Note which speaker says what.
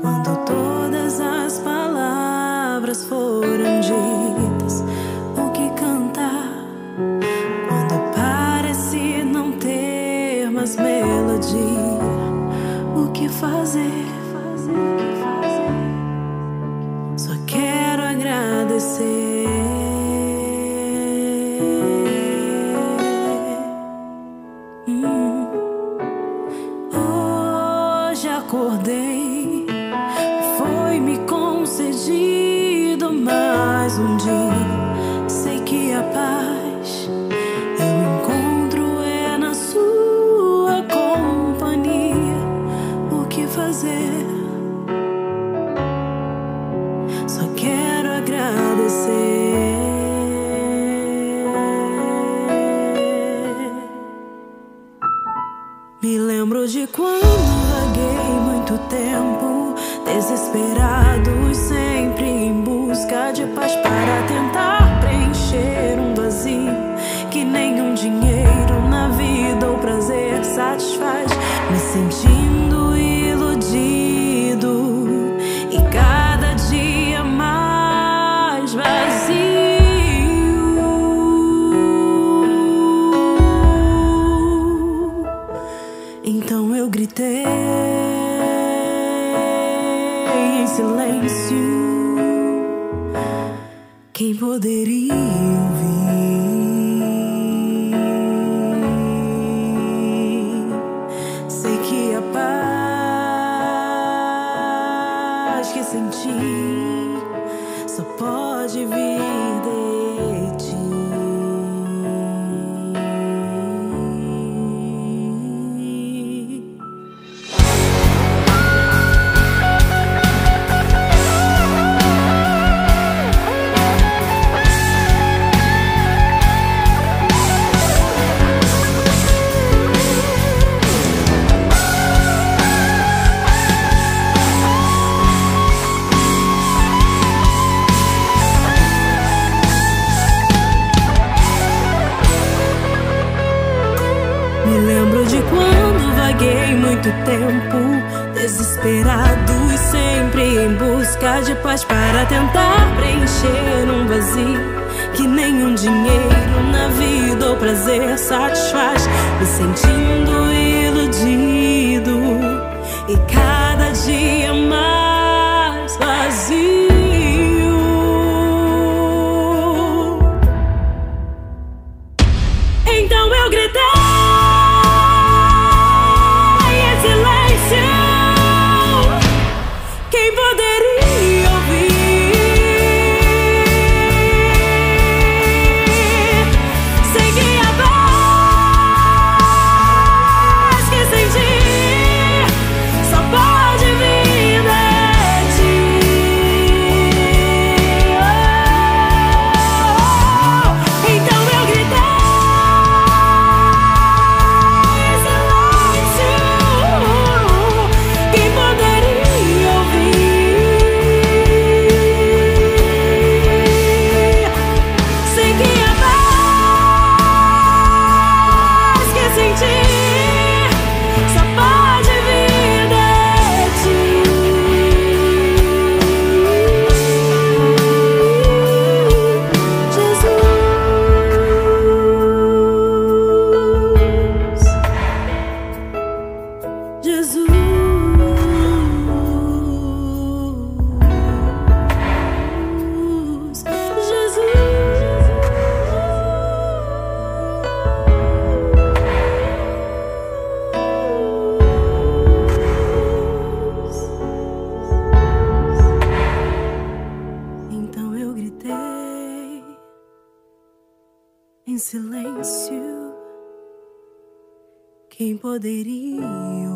Speaker 1: quando todas as palavras foram ditas? O que cantar quando parece não ter mais melodia? O que fazer? Só quero agradecer. Acordei, foi me concedido mais um dia. Sei que a paz eu encontro é na sua companhia. O que fazer? Só quero agradecer. Me lembro de quando vaguei muito tempo, desesperado e sempre em busca de paz para tentar Então eu gritei em silêncio. Quem poderia ouvir? Sei que a paz que senti muito tempo, desesperado e sempre em busca de paz para tentar preencher um vazio que nenhum dinheiro na vida ou prazer satisfaz. Me sentindo iludido e cada dia mais em silêncio. Quem poderia